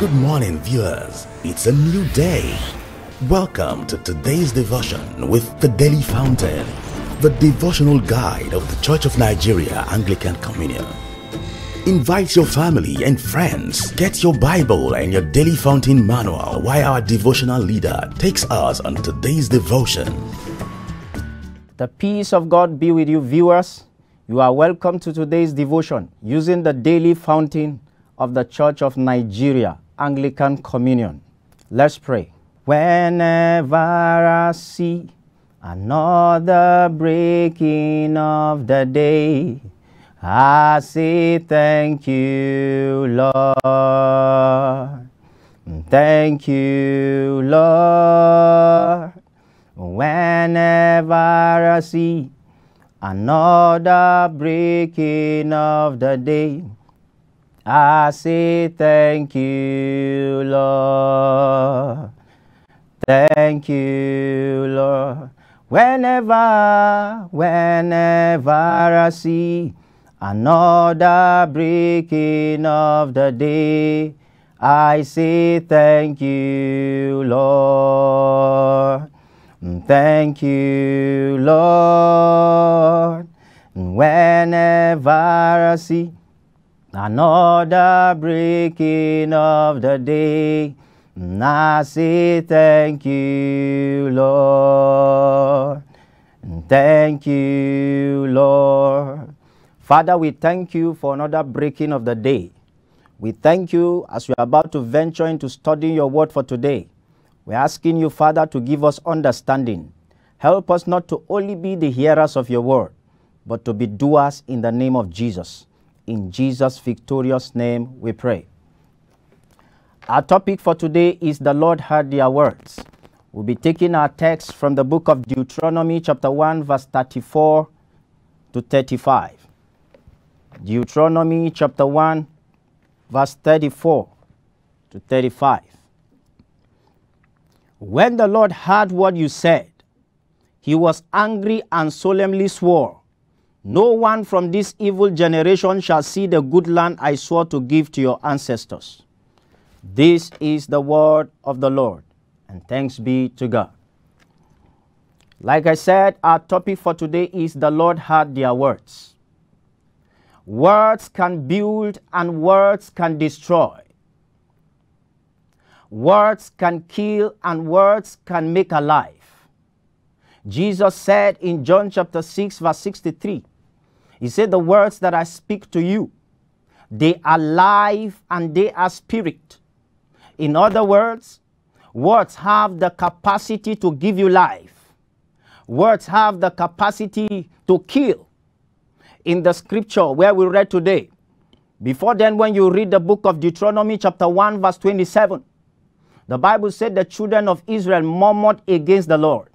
Good morning, viewers. It's a new day. Welcome to today's devotion with the Daily Fountain, the devotional guide of the Church of Nigeria Anglican Communion. Invite your family and friends. Get your Bible and your Daily Fountain manual while our devotional leader takes us on today's devotion. The peace of God be with you, viewers. You are welcome to today's devotion using the daily fountain of the Church of Nigeria Anglican Communion. Let's pray. Whenever I see another breaking of the day, I say thank you, Lord. Thank you, Lord. Whenever I see another breaking of the day, I say thank you, Lord. Thank you, Lord. Whenever, whenever I see another breaking of the day, I say thank you, Lord. Thank you, Lord. Whenever I see another breaking of the day, I say thank you, Lord. Thank you, Lord. Father, we thank you for another breaking of the day. We thank you as we are about to venture into studying your word for today. We're asking you, Father, to give us understanding. Help us not to only be the hearers of your word, but to be doers in the name of Jesus. In Jesus' victorious name we pray. Our topic for today is The Lord heard their words. We'll be taking our text from the book of Deuteronomy, chapter 1, verse 34 to 35. Deuteronomy, chapter 1, verse 34 to 35. When the Lord heard what you said, he was angry and solemnly swore, No one from this evil generation shall see the good land I swore to give to your ancestors. This is the word of the Lord, and thanks be to God. Like I said, our topic for today is the Lord heard their words. Words can build and words can destroy. Words can kill and words can make alive. Jesus said in John chapter 6, verse 63, He said, The words that I speak to you, they are life and they are spirit. In other words, words have the capacity to give you life. Words have the capacity to kill. In the scripture where we read today, before then, when you read the book of Deuteronomy, chapter 1, verse 27, the Bible said the children of Israel murmured against the Lord.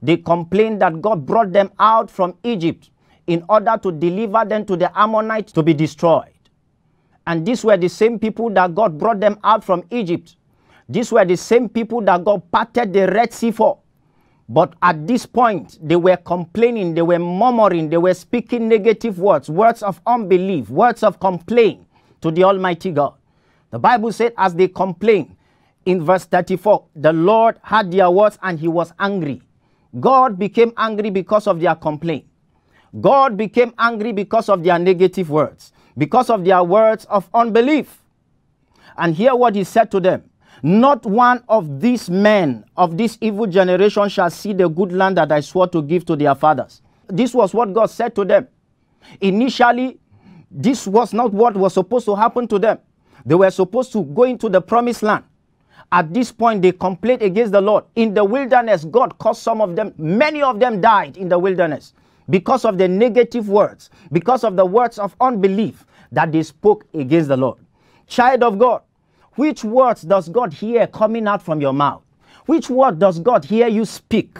They complained that God brought them out from Egypt in order to deliver them to the Amorites to be destroyed. And these were the same people that God brought them out from Egypt. These were the same people that God parted the Red Sea for. But at this point, they were complaining, they were murmuring, they were speaking negative words, words of unbelief, words of complaint to the Almighty God. The Bible said, as they complained, in verse 34, the Lord heard their words and he was angry. God became angry because of their complaint. God became angry because of their negative words, because of their words of unbelief. And hear what he said to them Not one of these men of this evil generation shall see the good land that I swore to give to their fathers. This was what God said to them. Initially, this was not what was supposed to happen to them. They were supposed to go into the promised land. At this point, they complained against the Lord. In the wilderness, God caused some of them, many of them died in the wilderness because of the negative words, because of the words of unbelief that they spoke against the Lord. Child of God, which words does God hear coming out from your mouth? Which word does God hear you speak?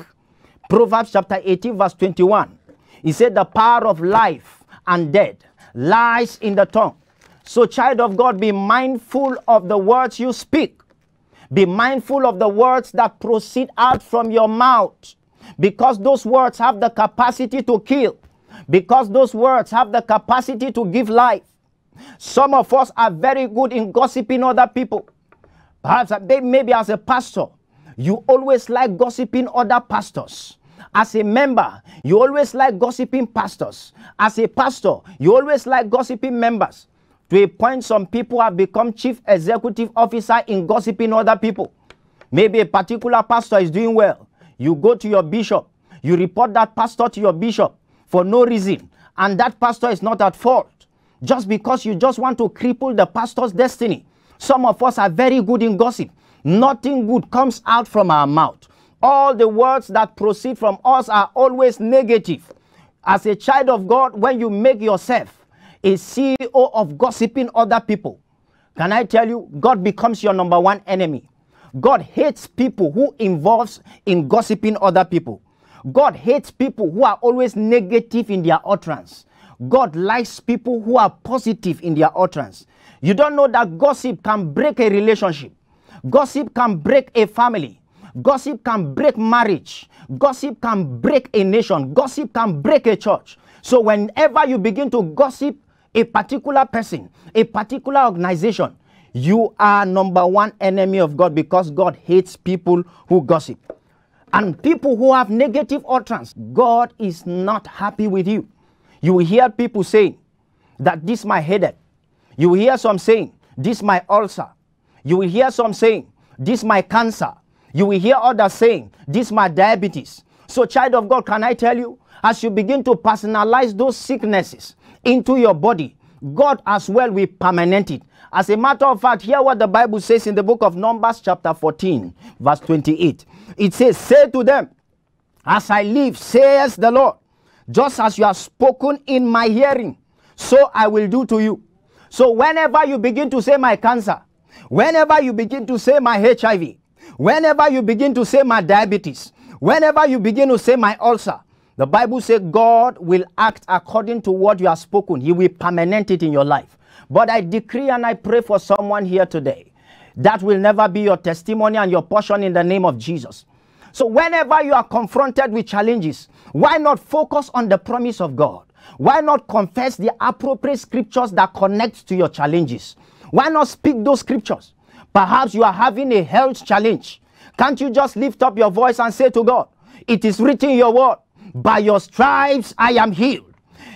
Proverbs chapter 18, verse 21. He said, The power of life and death lies in the tongue. So, child of God, be mindful of the words you speak. Be mindful of the words that proceed out from your mouth because those words have the capacity to kill, because those words have the capacity to give life. Some of us are very good in gossiping other people. Perhaps uh, maybe as a pastor, you always like gossiping other pastors. As a member, you always like gossiping pastors. As a pastor, you always like gossiping members. To a point, some people have become chief executive officer in gossiping other people. Maybe a particular pastor is doing well. You go to your bishop, you report that pastor to your bishop for no reason, and that pastor is not at fault. Just because you just want to cripple the pastor's destiny. Some of us are very good in gossip. Nothing good comes out from our mouth. All the words that proceed from us are always negative. As a child of God, when you make yourself a CEO of gossiping other people, can I tell you, God becomes your number one enemy. God hates people who involves in gossiping other people. God hates people who are always negative in their utterance. God likes people who are positive in their utterance. You don't know that gossip can break a relationship. Gossip can break a family. Gossip can break marriage. Gossip can break a nation. Gossip can break a church. So, whenever you begin to gossip a particular person, a particular organization, you are number one enemy of God because God hates people who gossip. And people who have negative utterance, God is not happy with you. You will hear people saying that this my headache. You will hear some saying, this my ulcer. You will hear some saying, This my cancer. You will hear others saying, This my diabetes. So, child of God, can I tell you, as you begin to personalize those sicknesses into your body, God as well will permanent it. As a matter of fact, hear what the Bible says in the book of Numbers, chapter 14, verse 28. It says, Say to them, As I live, says the Lord, just as you have spoken in my hearing, so I will do to you. So, whenever you begin to say, My cancer, Whenever you begin to say my HIV, whenever you begin to say my diabetes, whenever you begin to say my ulcer, the Bible says God will act according to what you have spoken. He will permanent it in your life. But I decree and I pray for someone here today. That will never be your testimony and your portion in the name of Jesus. So, whenever you are confronted with challenges, why not focus on the promise of God? Why not confess the appropriate scriptures that connect to your challenges? Why not speak those scriptures? Perhaps you are having a health challenge. Can't you just lift up your voice and say to God, It is written in your word, by your stripes I am healed.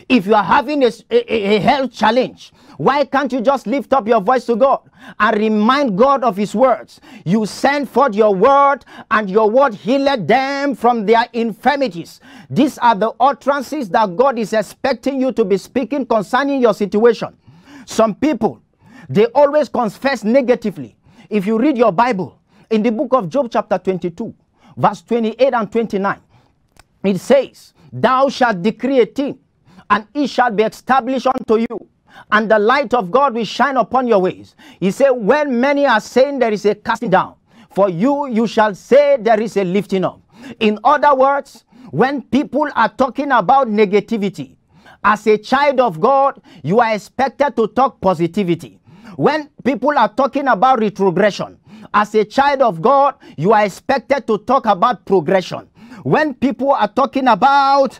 If you are having a, a, a, health challenge, why can't you just lift up your voice to God and remind God of His words? You send forth your word, and your word healed them from their infirmities. These are the utterances that God is expecting you to be speaking concerning your situation. Some people, they always confess negatively. If you read your Bible in the book of Job, chapter 22, verse 28 and 29, it says, Thou shalt decree a thing, and it shall be established unto you, and the light of God will shine upon your ways. He said, When many are saying there is a casting down, for you, you shall say there is a lifting up. In other words, when people are talking about negativity, as a child of God, you are expected to talk positivity. When people are talking about retrogression, as a child of God, you are expected to talk about progression. When people are talking about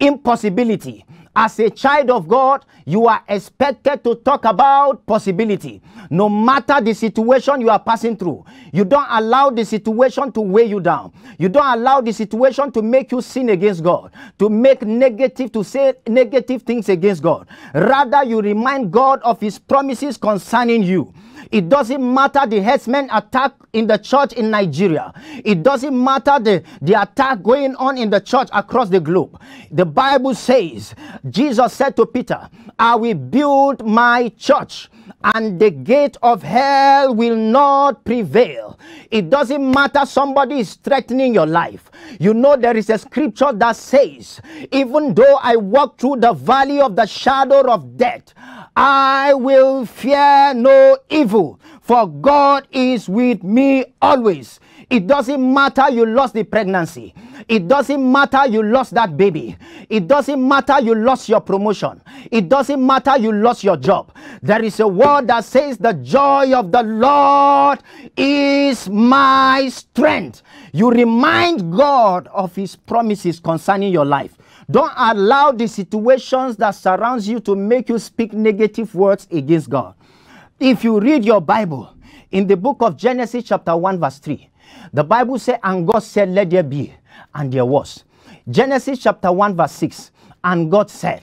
impossibility, as a child of God, you are expected to talk about possibility. No matter the situation you are passing through, you don't allow the situation to weigh you down. You don't allow the situation to make you sin against God, to make negative, to say negative things against God. Rather, you remind God of His promises concerning you. It doesn't matter the headsmen attack in the church in Nigeria. It doesn't matter the, the attack going on in the church across the globe. The Bible says, Jesus said to Peter, I will build my church and the gate of hell will not prevail. It doesn't matter somebody is threatening your life. You know there is a scripture that says, even though I walk through the valley of the shadow of death, I will fear no evil, for God is with me always. It doesn't matter you lost the pregnancy. It doesn't matter you lost that baby. It doesn't matter you lost your promotion. It doesn't matter you lost your job. There is a word that says, The joy of the Lord is my strength. You remind God of his promises concerning your life. Don't allow the situations that surrounds you to make you speak negative words against God. If you read your Bible, In the book of Genesis, chapter 1, verse 3, the Bible says, And God said, Let there be, and there was. Genesis chapter 1, verse 6, and God said.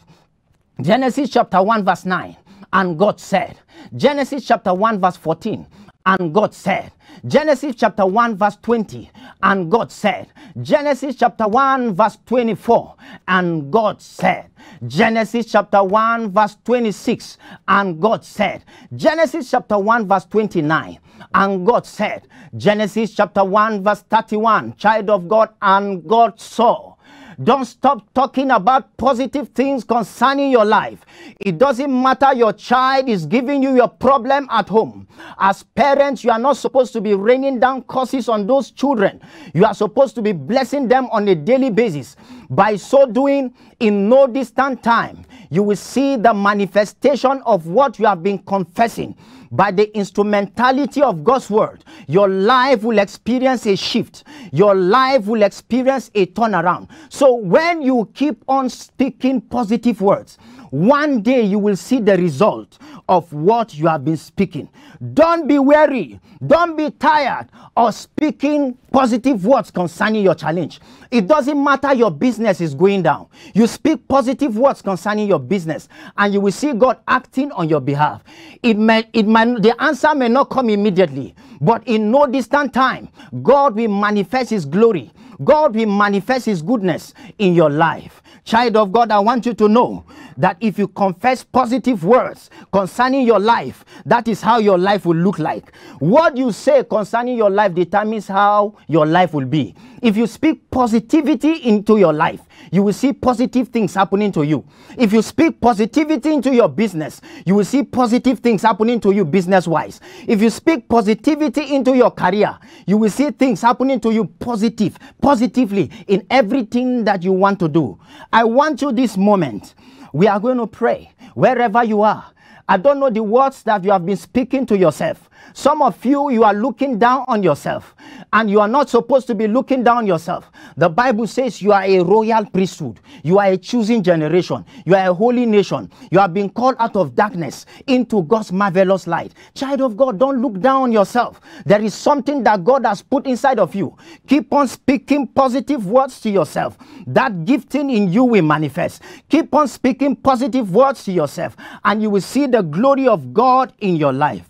Genesis chapter 1, verse 9, and God said. Genesis chapter 1, verse 14, and God said. Genesis chapter 1, verse 20, and God said. Genesis chapter 1, verse 24, and God said. Genesis chapter 1, verse 26, and God said. Genesis chapter 1, verse 29, and God said. Genesis chapter 1, verse 31, child of God, and God saw. Don't stop talking about positive things concerning your life. It doesn't matter your child is giving you your problem at home. As parents, you are not supposed to be raining down curses on those children. You are supposed to be blessing them on a daily basis. By so doing, in no distant time, you will see the manifestation of what you have been confessing by the instrumentality of God's word, your life will experience a shift. Your life will experience a turnaround. So when you keep on speaking positive words, one day you will see the result of what you have been speaking. Don't be weary. Don't be tired of speaking positive words concerning your challenge. It doesn't matter your business is going down. You speak positive words concerning your business and you will see God acting on your behalf. It may, it may, the answer may not come immediately, but in no distant time, God will manifest his glory. God will manifest his goodness in your life. Child of God, I want you to know that if you confess positive words concerning your life, that is how your life will look like. What you say concerning your life determines how your life will be. If you speak positivity into your life, you will see positive things happening to you. If you speak positivity into your business, you will see positive things happening to you business wise. If you speak positivity into your career, you will see things happening to you positive, positively in everything that you want to do. I want you this moment. We are going to pray wherever you are. I don't know the words that you have been speaking to yourself. Some of you, you are looking down on yourself, and you are not supposed to be looking down yourself. The Bible says you are a royal priesthood, you are a choosing generation, you are a holy nation. You have been called out of darkness into God's marvelous light. Child of God, don't look down on yourself. There is something that God has put inside of you. Keep on speaking positive words to yourself. That gifting in you will manifest. Keep on speaking positive words to yourself, and you will see the glory of God in your life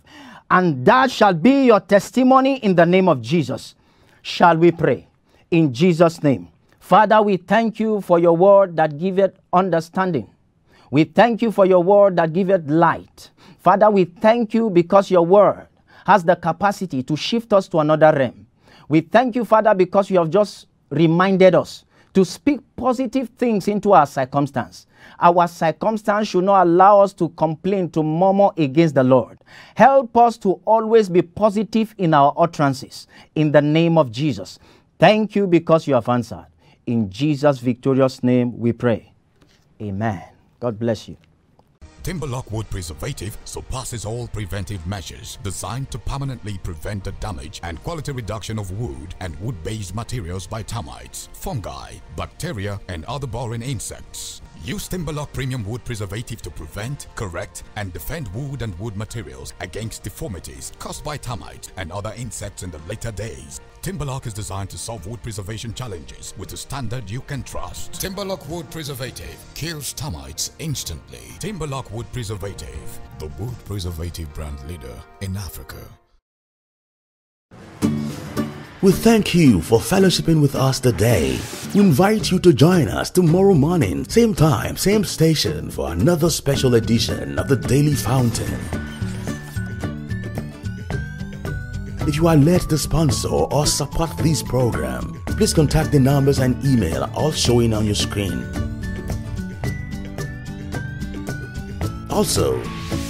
and that shall be your testimony in the name of Jesus. Shall we pray? In Jesus' name. Father, we thank you for your word that giveth understanding. We thank you for your word that giveth light. Father, we thank you because your word has the capacity to shift us to another realm. We thank you, Father, because you have just reminded us to speak positive things into our circumstance. Our circumstance should not allow us to complain, to murmur against the Lord. Help us to always be positive in our utterances. In the name of Jesus. Thank you because you have answered. In Jesus' victorious name we pray. Amen. God bless you. Timberlock Wood Preservative surpasses all preventive measures designed to permanently prevent the damage and quality reduction of wood and wood-based materials by termites, fungi, bacteria, and other boring insects. Use Timberlock Premium Wood Preservative to prevent, correct, and defend wood and wood materials against deformities caused by termites and other insects in the later days. Timberlock is designed to solve wood preservation challenges with a standard you can trust. Timberlock Wood Preservative kills termites instantly. Timberlock Wood Preservative, the wood preservative brand leader in Africa. We thank you for fellowshipping with us today. We invite you to join us tomorrow morning, same time, same station, for another special edition of the Daily Fountain. If you are led to sponsor or support this program, please contact the numbers and email all showing on your screen. Also,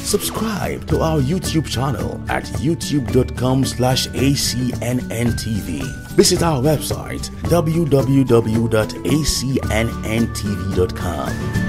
subscribe to our YouTube channel at youtube.com slash acnntv. Visit our website www.acnntv.com.